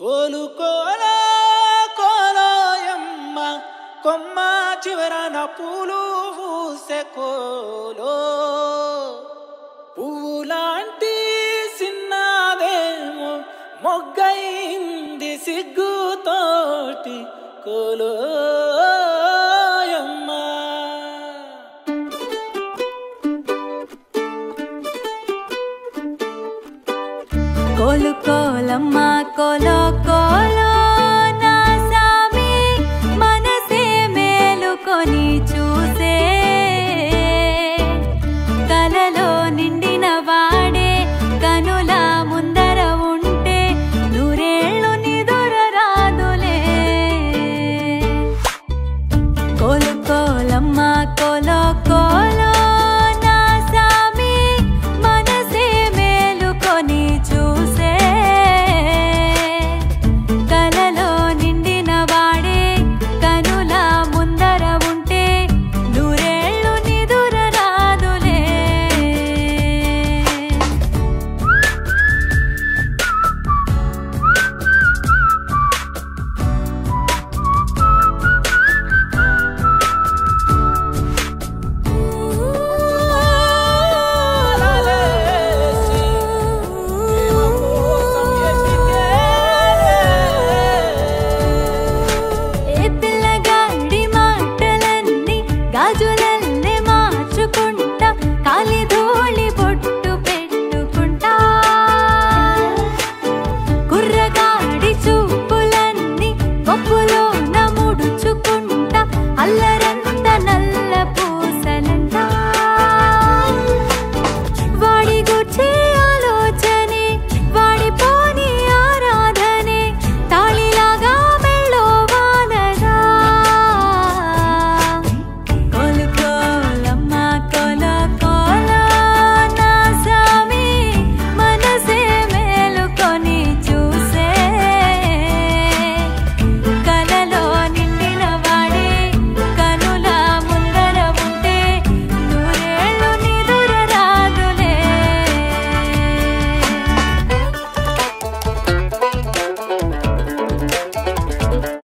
కోలుకోలా కోలోయమ్మ కొమ్మ చివరన పూలు పూసే కోలో. పువ్వులాంటి చిన్నదేమో మొగ్గైంది సిగ్గుతోటి కోలో. కోలు కోలమ్మా కోలో కోల. का जो